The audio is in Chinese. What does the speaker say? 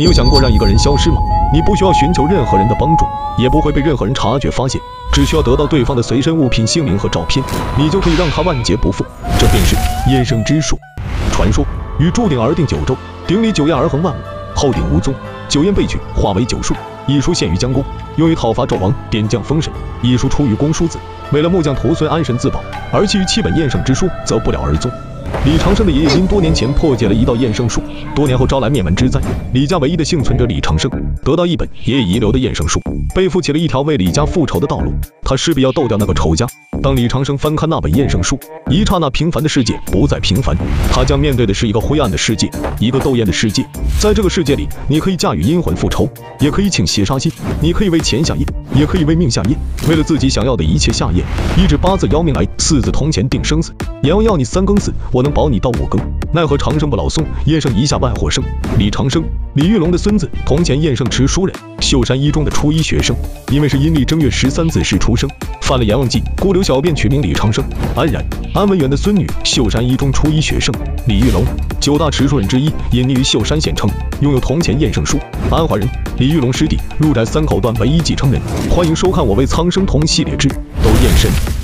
你有想过让一个人消失吗？你不需要寻求任何人的帮助，也不会被任何人察觉发现，只需要得到对方的随身物品姓名和照片，你就可以让他万劫不复。这便是验圣之术。传说与注定而定九州，鼎里九焰而横万物，后鼎无踪，九焰被取，化为九术。一书献于江公，用于讨伐纣王，点将封神。一书出于公叔子，为了木匠徒孙安神自保，而其余七本验圣之书则不了而踪。李长生的爷爷因多年前破解了一道验圣术，多年后招来灭门之灾。李家唯一的幸存者李长生得到一本爷爷遗留的验圣术，背负起了一条为李家复仇的道路。他势必要斗掉那个仇家。当李长生翻看那本验圣书，一刹那，平凡的世界不再平凡，他将面对的是一个灰暗的世界，一个斗艳的世界。在这个世界里，你可以驾驭阴魂复仇，也可以请邪杀心；你可以为钱下咽，也可以为命下咽。为了自己想要的一切下咽，一纸八字要命来，四字铜钱定生死。阎王要你三更死，我能保你到五更。奈何长生不老松，叶圣一下万火生。李长生，李玉龙的孙子，铜钱验圣池书人，秀山一中的初一学生。因为是阴历正月十三子时出生，犯了阎王忌，故留小便取名李长生。安然，安文远的孙女，秀山一中初一学生。李玉龙，九大持书人之一，隐匿于秀山县城，拥有铜钱验圣书。安华人，李玉龙师弟，入宅三口段唯一继承人。欢迎收看我为苍生铜系列之斗验圣。